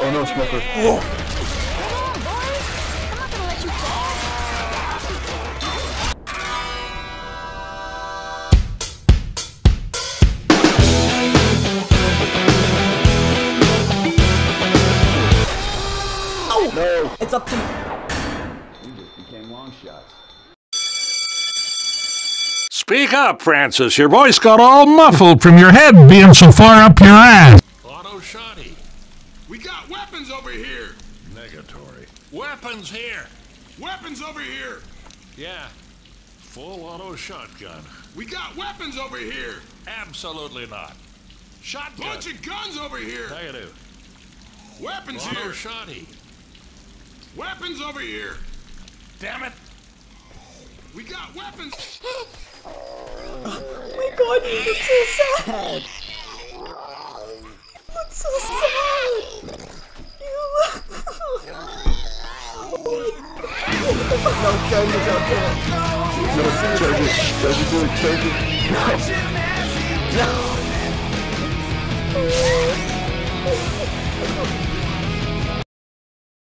Oh no, smoker. Come on, boys! I'm not gonna let you fall! No. It's up to me. Speak up, Francis. Your voice got all muffled from your head being so far up your ass. Auto shoddy. We got weapons over here! Negatory. Weapons here. Weapons over here! Yeah. Full auto shotgun. We got weapons over here! Absolutely not. Shotgun. Bunch of guns over here! Negative. Weapons Auto here! shoddy. Weapons over here! Damn it. We got weapons! Oh my god, it's so sad. That's so sad. No charges up there. No charges. Doesn't do a charges. No. No.